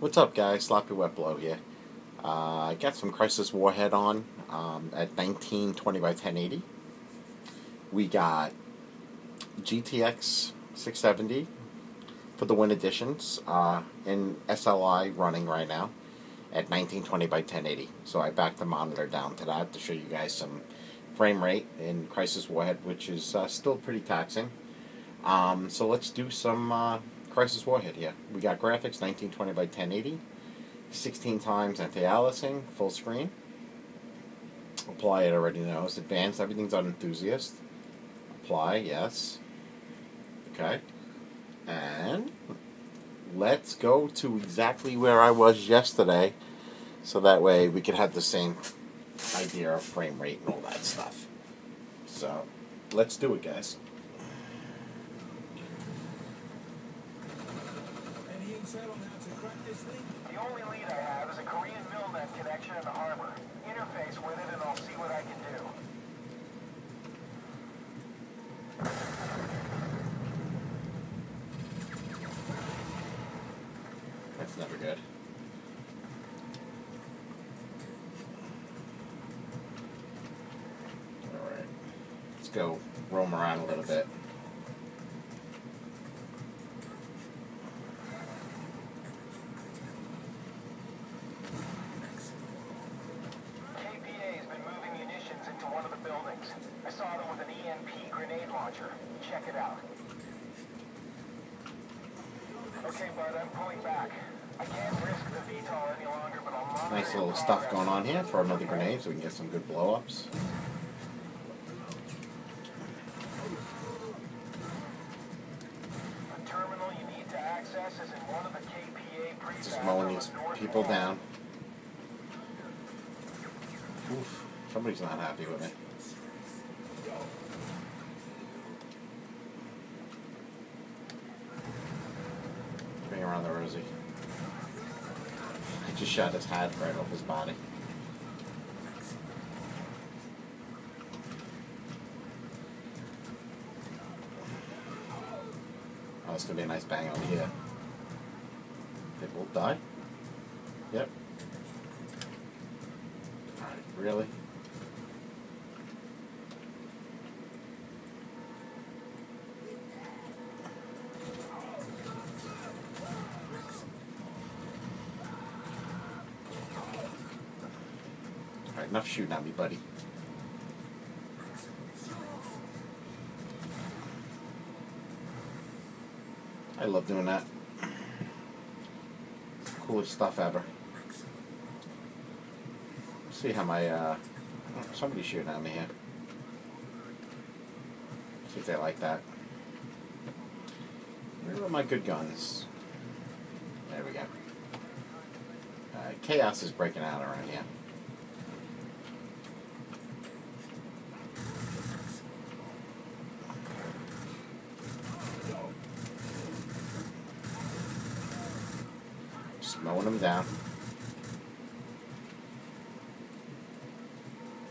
What's up, guys? Sloppy Wet Blow here. Uh, I got some Crysis Warhead on um, at 1920 by 1080. We got GTX 670 for the Win Editions uh, in SLI running right now at 1920 by 1080. So I backed the monitor down to that to show you guys some frame rate in Crysis Warhead, which is uh, still pretty taxing. Um, so let's do some Crysis Warhead here. We got graphics 1920 by 1080, 16 times anti-aliasing, full screen. Apply it already knows. Advanced, everything's on enthusiast. Apply, yes. Okay. And let's go to exactly where I was yesterday so that way we could have the same idea of frame rate and all that stuff. So let's do it, guys. The only lead I have is a Korean Milnet connection in the harbor. Interface with it and I'll see what I can do. That's never good. Alright. Let's go roam around a little bit. KPA has been moving munitions into one of the buildings. I saw them with an EMP grenade launcher. Check it out. Okay, bud, I'm pulling back. I can't risk the VTOL any longer, but I'll monitor Nice little stuff going on here. Throw another grenade so we can get some good blow ups. The terminal you need to access is in one of the KPA prefabs Just mowing these people down. Oof. Somebody's not happy with me. Around the Rosie. I just shot his hat right off his body. Oh, it's gonna be a nice bang on here. They both die? Yep. Alright, really? Alright, enough shooting at me, buddy. I love doing that. Coolest stuff ever. See how my uh somebody's shooting at me here. See if they like that. Where are my good guns? There we go. Uh, chaos is breaking out around here. Just mowing them down.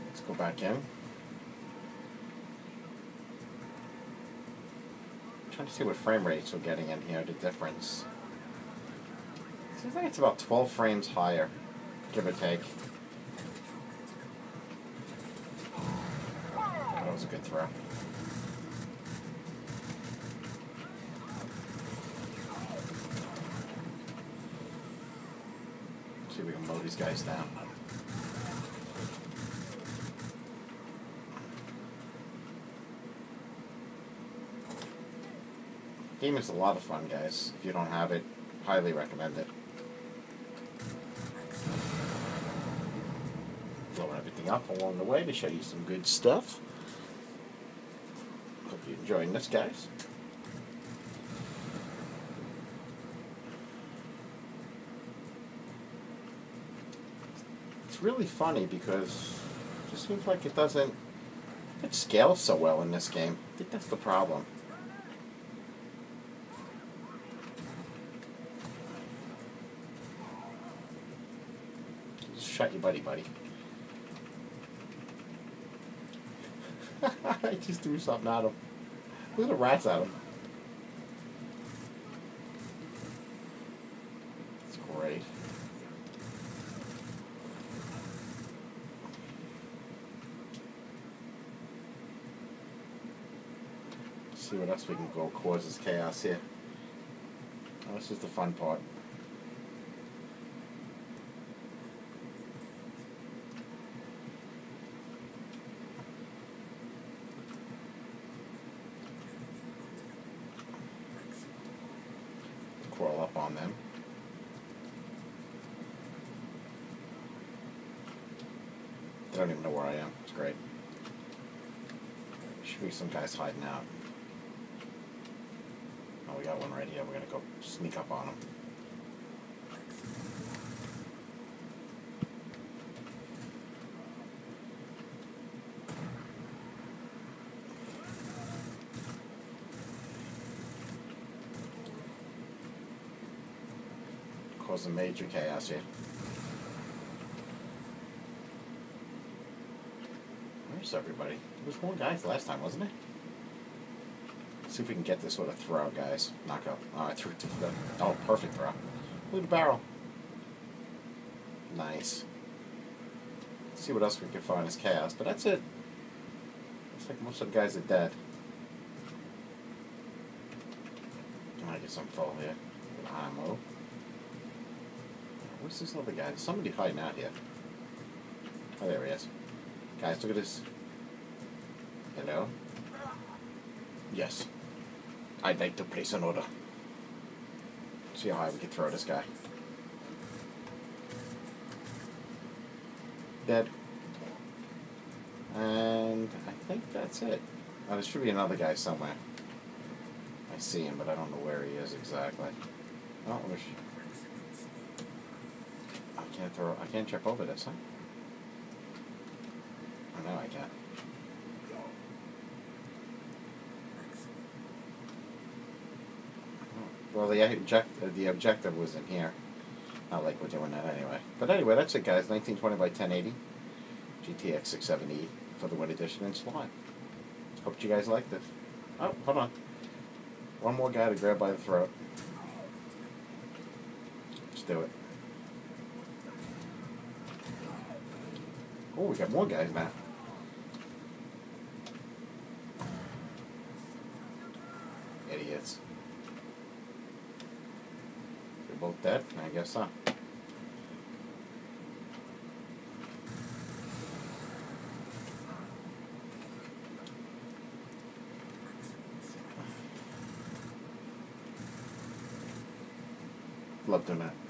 Let's go back in. trying to see what frame rates we're getting in here, the difference. Seems like it's about 12 frames higher, give or take. That was a good throw. See if we can mow these guys down. Game is a lot of fun, guys. If you don't have it, highly recommend it. Blowing everything up along the way to show you some good stuff. Hope you're enjoying this, guys. It's really funny because it just seems like it doesn't it scales so well in this game. I think that's the problem. Just shut your buddy, buddy. I just threw something at him. Look at the rats at him. It's great. See what else we can go causes chaos here. Oh, this is the fun part. Crawl up on them. They don't even know where I am. It's great. Should be some guys hiding out. We got one right here. We're gonna go sneak up on him. a major chaos here. Where's everybody? There was more guys last time, wasn't it? See if we can get this with a throw, guys. Knock up. Oh, I threw it to the. Oh, perfect throw. At the barrel. Nice. Let's see what else we can find as chaos, but that's it. Looks like most of the guys are dead. I get some full here? Ammo. Where's this other guy? There's somebody hiding out here. Oh, there he is. Guys, look at this. Hello? Yes. I'd like to place an order. See how high we can throw this guy. Dead. And I think that's it. Oh, there should be another guy somewhere. I see him, but I don't know where he is exactly. Oh, there's... I can't throw... I can't jump over this, huh? Oh, no, I can't. Well, the object, the objective was in here. Not like we're doing that anyway. But anyway, that's it, guys. 1920 by 1080. GTX 670 for the Win Edition in slot. Hope you guys liked it. Oh, hold on. One more guy to grab by the throat. Let's do it. Oh, we got more guys now. Idiots. Both dead? I guess so. Love doing that.